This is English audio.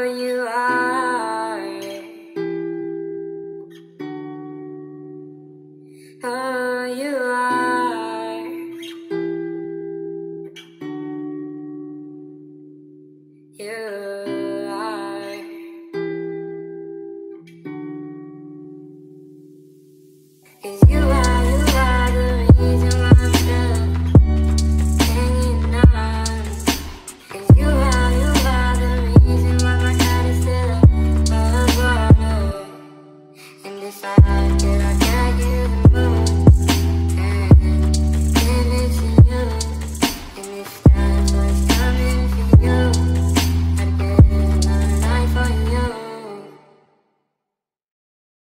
who you are. Who you are. You are. Cause you are. I did I